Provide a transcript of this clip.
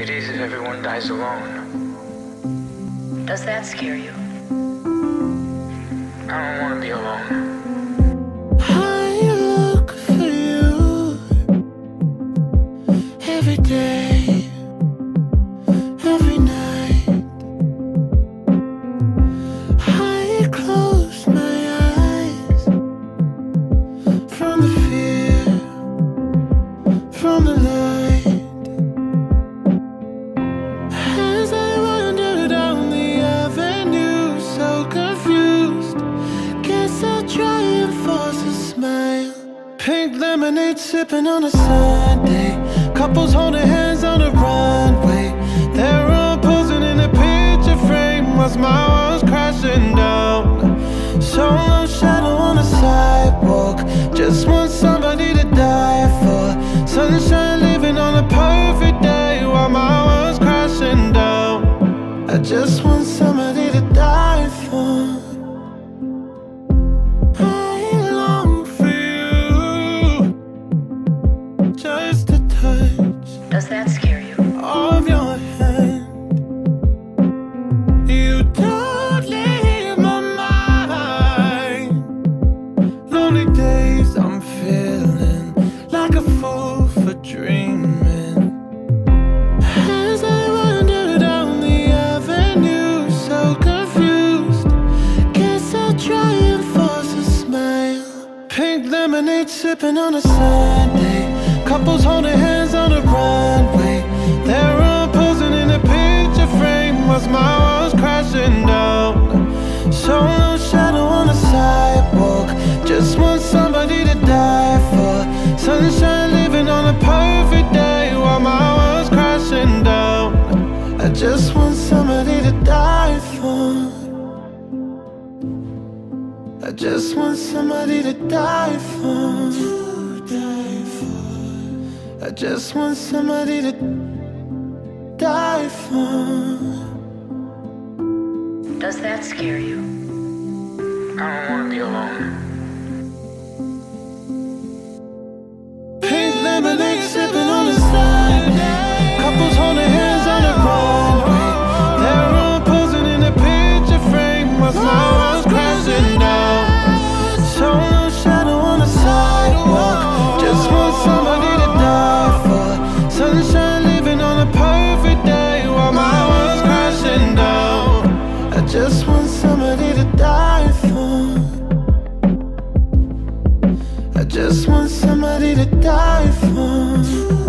It is if everyone dies alone. Does that scare you? I don't want to be alone. I look for smile. Pink lemonade sipping on a Sunday. Couples holding hands on the runway. They're all posing in a picture frame whilst my world's crashing down. Solo shadow on the sidewalk. Just want somebody sipping on a Sunday. Couples holding hands on the runway. Just want somebody to die for. To die for. I just want somebody to die for. Does that scare you? I don't want to be alone. just want somebody to die for.